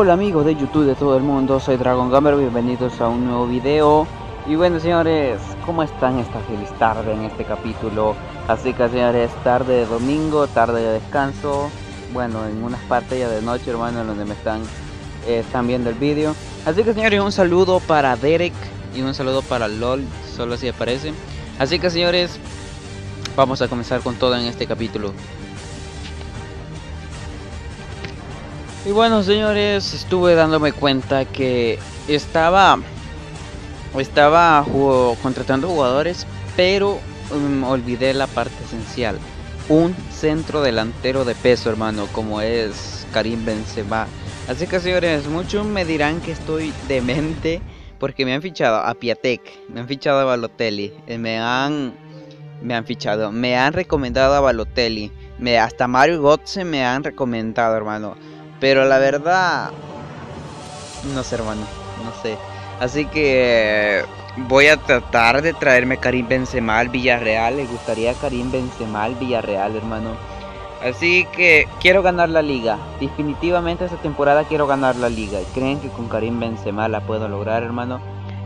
Hola amigos de YouTube de todo el mundo, soy Dragon Gamer, bienvenidos a un nuevo video. Y bueno señores, ¿cómo están esta feliz tarde en este capítulo? Así que señores, tarde de domingo, tarde de descanso. Bueno, en unas partes ya de noche hermano, en donde me están, eh, están viendo el vídeo Así que señores, un saludo para Derek y un saludo para LOL, solo así aparece. Así que señores, vamos a comenzar con todo en este capítulo Y bueno, señores, estuve dándome cuenta que estaba estaba contratando jugadores, pero um, olvidé la parte esencial. Un centro delantero de peso, hermano, como es Karim Benzema. Así que, señores, muchos me dirán que estoy demente porque me han fichado a Piatek, me han fichado a Balotelli, eh, me han me han fichado, me han recomendado a Balotelli, me hasta Mario Götze me han recomendado, hermano. Pero la verdad, no sé, hermano, no sé. Así que voy a tratar de traerme Karim Benzema al Villarreal. Le gustaría Karim Benzema al Villarreal, hermano. Así que quiero ganar la liga. Definitivamente esta temporada quiero ganar la liga. ¿Creen que con Karim Benzema la puedo lograr, hermano?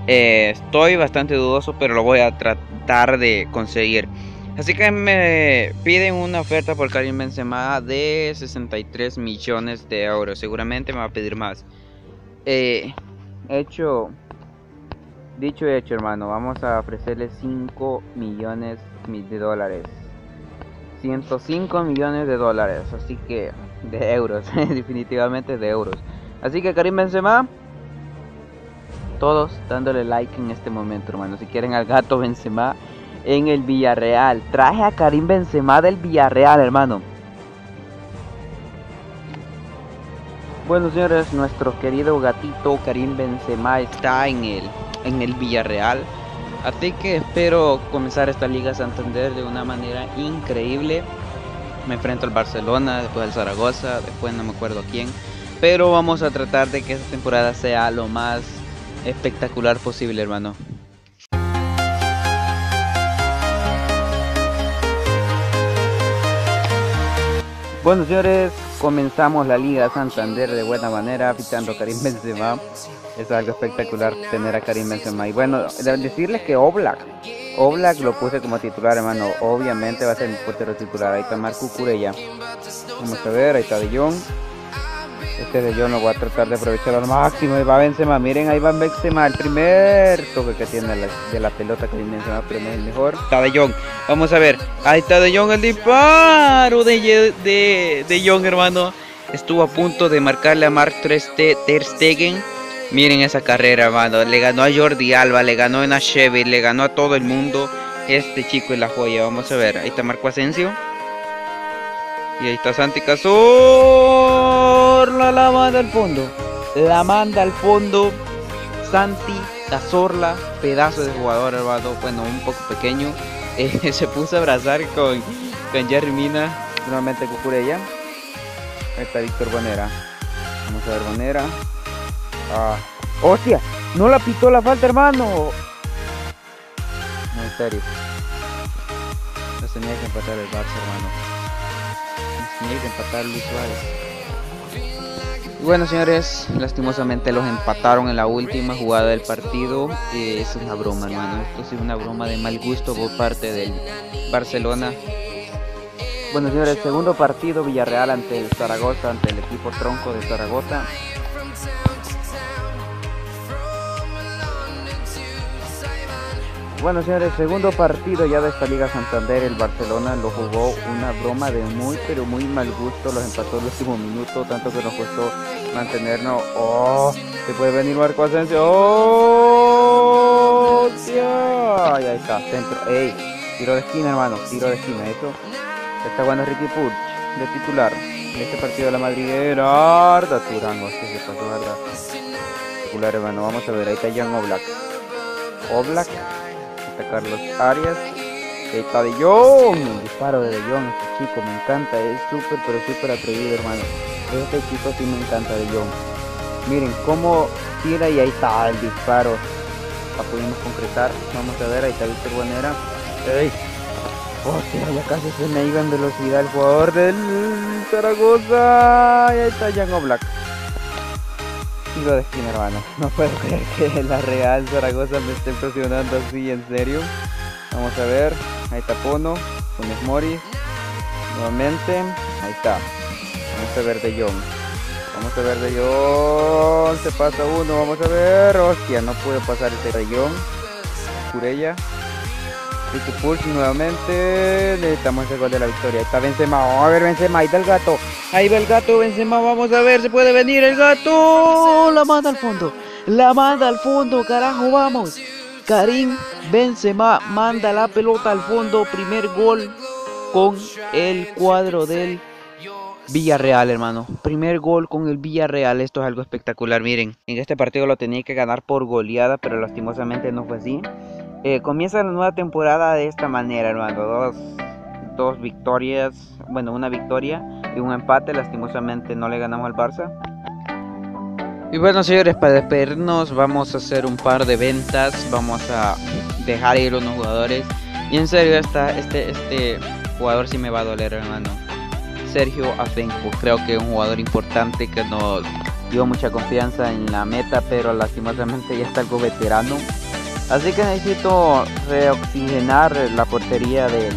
Eh, estoy bastante dudoso, pero lo voy a tratar de conseguir. Así que me piden una oferta por Karim Benzema de 63 millones de euros. Seguramente me va a pedir más. Eh, hecho, dicho hecho, hermano. Vamos a ofrecerle 5 millones de dólares. 105 millones de dólares. Así que de euros, definitivamente de euros. Así que Karim Benzema, todos dándole like en este momento, hermano. Si quieren al gato Benzema en el Villarreal. Traje a Karim Benzema del Villarreal, hermano. Bueno, señores, nuestro querido gatito Karim Benzema está en el, en el Villarreal. Así que espero comenzar esta Liga Santander de una manera increíble. Me enfrento al Barcelona, después al Zaragoza, después no me acuerdo quién. Pero vamos a tratar de que esta temporada sea lo más espectacular posible, hermano. Bueno señores, comenzamos la Liga Santander de buena manera, pitando a Karim Benzema. Es algo espectacular tener a Karim Benzema. Y bueno, decirles que Oblak, Oblak lo puse como titular, hermano. Obviamente va a ser mi portero titular. Ahí está Marco Curella. Vamos a ver, ahí está De Jong. Este de yo no voy a tratar de aprovechar al máximo. Y va Benzema. Miren, ahí va Benzema. El primer toque que tiene de la pelota que Benzema, pero no es el mejor. Está de Jong. Vamos a ver. Ahí está de Jong el disparo de, de, de Jong, hermano. Estuvo a punto de marcarle a Mark Ter Stegen. Miren esa carrera, hermano. Le ganó a Jordi Alba, le ganó a Chevy, le ganó a todo el mundo. Este chico es la joya. Vamos a ver. Ahí está Marco Asensio. Y ahí está Santi Cazorla, la manda al fondo. La manda al fondo. Santi Cazorla, pedazo de jugador, hermano. Bueno, un poco pequeño. Eh, se puso a abrazar con, con Jerry Mina. Nuevamente Cucurella. Ahí está Víctor Bonera. Vamos a ver Bonera. Ah. ¡Hostia! No la pitó la falta, hermano. No, en serio. No tenía que empatar el Barça, hermano que empatar Luis Y bueno, señores, lastimosamente los empataron en la última jugada del partido. es una broma, hermano. Esto es una broma de mal gusto por parte del Barcelona. Bueno, señores, segundo partido Villarreal ante el Zaragoza, ante el equipo tronco de Zaragoza. Bueno, señores, segundo partido ya de esta Liga Santander, el Barcelona lo jugó una broma de muy, pero muy mal gusto, los empató el último minuto, tanto que nos costó mantenernos. ¡Oh! Se puede venir Marco Asensio. ¡Oh! ¡Dios! Ahí está, centro. ¡Ey! Tiro de esquina, hermano, tiro de esquina. Eso está jugando Ricky Puch de titular. Este partido de la madriguera. Arda Turango, se pasó, ¿verdad? Titular, hermano. Vamos a ver, ahí está Jan Oblak. Oblak Carlos Arias. Está de Jong, el disparo de De este chico me encanta, es súper pero súper atrevido hermano. Este chico sí me encanta De Jong. Miren cómo tira y ahí está el disparo. La pudimos concretar. Vamos a ver, ahí está Víctor Buenera. ¡Ey! Hostia, ya casi se me iba en velocidad el jugador del Zaragoza. Y ahí está Jan Black. Tiro de esquina, hermano. No puedo creer que la Real Zaragoza me esté presionando así, en serio. Vamos a ver. Ahí está Pono. Con Mori. Nuevamente. Ahí está. Vamos a ver de Jong. Vamos a ver de Jong. Se pasa uno. Vamos a ver. Hostia, no puedo pasar este de. Curella. Push nuevamente. Necesitamos el gol de la victoria. Ahí está Benzema. Vamos a ver Benzema. Ahí está el gato. Ahí va el gato. Benzema. Vamos a ver. Se puede venir el gato. La manda al fondo. La manda al fondo. Carajo, vamos. Karim Benzema manda la pelota al fondo. Primer gol con el cuadro del Villarreal, hermano. Primer gol con el Villarreal. Esto es algo espectacular. Miren, en este partido lo tenía que ganar por goleada, pero lastimosamente no fue así. Eh, comienza la nueva temporada de esta manera, hermano. Dos, dos victorias, bueno, una victoria y un empate. Lastimosamente no le ganamos al Barça. Y bueno, señores, para despedirnos vamos a hacer un par de ventas. Vamos a dejar ir unos jugadores. Y en serio, esta, este, este jugador sí me va a doler, hermano. Sergio Afenco, creo que es un jugador importante que nos dio mucha confianza en la meta, pero lastimosamente ya está algo veterano. Así que necesito reoxigenar la portería del,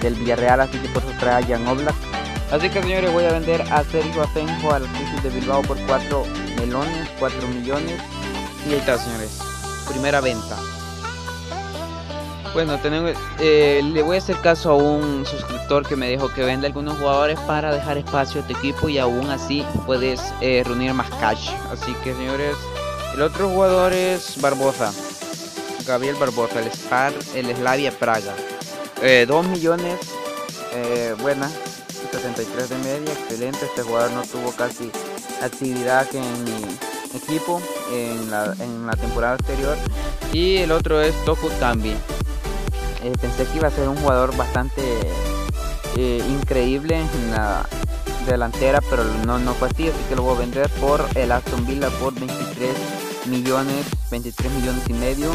del, Villarreal, así que por eso trae a Jan Oblak. Así que señores voy a vender a Sergio Asenjo al Crisis de Bilbao por 4 melones, 4 millones. Y ahí está señores, primera venta. Bueno, tenemos, eh, le voy a hacer caso a un suscriptor que me dijo que vende algunos jugadores para dejar espacio a tu equipo y aún así puedes eh, reunir más cash. Así que señores, el otro jugador es Barbosa. Gabriel Barbosa, el Spar, el Slavia Praga. 2 eh, millones, eh, buena, 73 de media, excelente. Este jugador no tuvo casi actividad en mi equipo en la, en la temporada anterior. Y el otro es Toku Kambi. Eh, pensé que iba a ser un jugador bastante increíble en la delantera, pero no, no fue así, así que lo voy a vender por el Aston Villa por 23 millones, 23 millones y medio.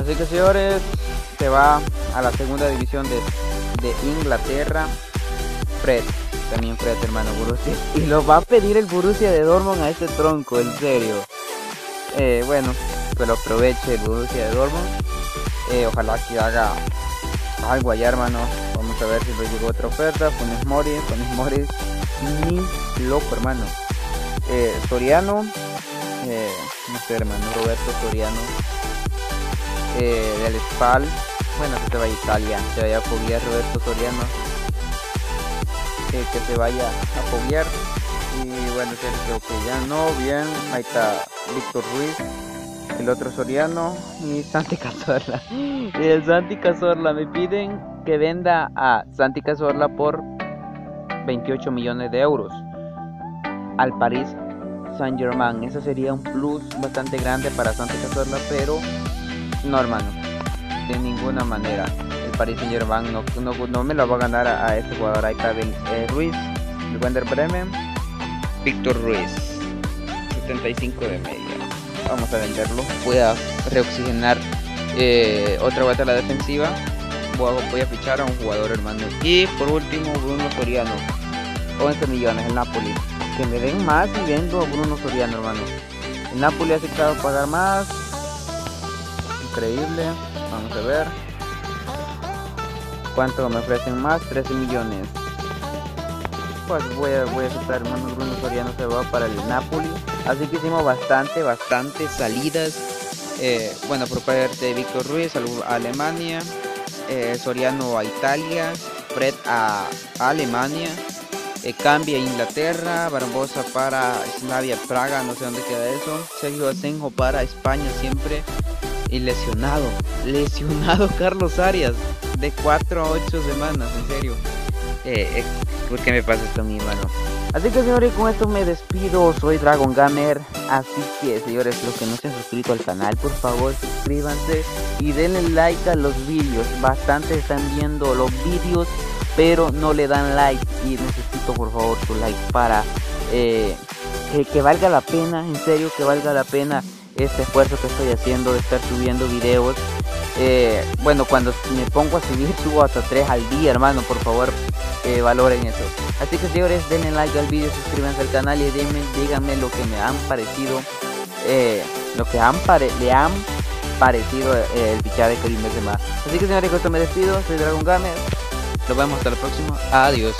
Así que señores, se va a la segunda división de, de Inglaterra. Fred, también Fred, hermano Borussia. Y lo va a pedir el Borussia de Dortmund a este tronco, en serio. Eh, bueno, que lo aproveche el Borussia de Dortmund. Eh, ojalá que haga algo allá, hermano. Vamos a ver si le llegó otra oferta. Funes Mori, Funes Mori, ni loco, hermano. Eh, Soriano, eh, sé, hermano, Roberto Soriano, eh, del Spal, bueno, que se vaya a Italia, se vaya a foguear Roberto Soriano, eh, que se vaya a foguear, y bueno, creo que ya no, bien, ahí está Víctor Ruiz, el otro Soriano y Santi Cazorla. Y el Santi Cazorla me piden que venda a Santi Cazorla por 28 millones de euros al París Saint Germain. Eso sería un plus bastante grande para Santa Cazorla, pero no, hermano, de ninguna manera. El Paris Saint Germain no, no, me lo va a ganar a, este jugador. Ahí está el, eh, Ruiz, el Wender Bremen, Víctor Ruiz, 75 de media. Vamos a venderlo. Voy a reoxigenar eh, otra vuelta a la defensiva. Voy a, a fichar a un jugador, hermano. Y por último, Bruno Soriano, 11 millones, el Napoli que me den más y vendo a Bruno Soriano, hermano. El Napoli ha aceptado pagar más. Increíble. Vamos a ver. ¿Cuánto me ofrecen más? 13 millones. Pues voy a, voy a aceptar, hermano. Bruno Soriano se va para el Napoli. Así que hicimos bastante, bastante salidas. Eh, bueno, por parte de Víctor Ruiz a Alemania. Eh, Soriano a Italia. Fred a Alemania eh, cambia Inglaterra, Barbosa para Slavia Praga, no sé dónde queda eso, Sergio Asenjo para España siempre y lesionado, lesionado Carlos Arias de 4 a 8 semanas, en serio. Eh, eh, ¿Por qué me pasa esto a mi hermano? Así que señores, con esto me despido. Soy Dragon Gamer. Así que señores, los que no se han suscrito al canal, por favor suscríbanse y denle like a los vídeos. Bastante están viendo los vídeos pero no le dan like y por favor su like para eh, que, valga la pena, en serio que valga la pena este esfuerzo que estoy haciendo de estar subiendo videos. Eh, bueno, cuando me pongo a subir, subo hasta 3 al día, hermano, por favor, eh, valoren eso. Así que señores, denle like al vídeo, suscríbanse al canal y díganme, díganme lo que me han parecido, eh, lo que han pare le han parecido el fichaje de Karim Benzema. Así que señores, con esto me despido, soy Dragon Gamer. Nos vemos hasta la próxima. Adiós.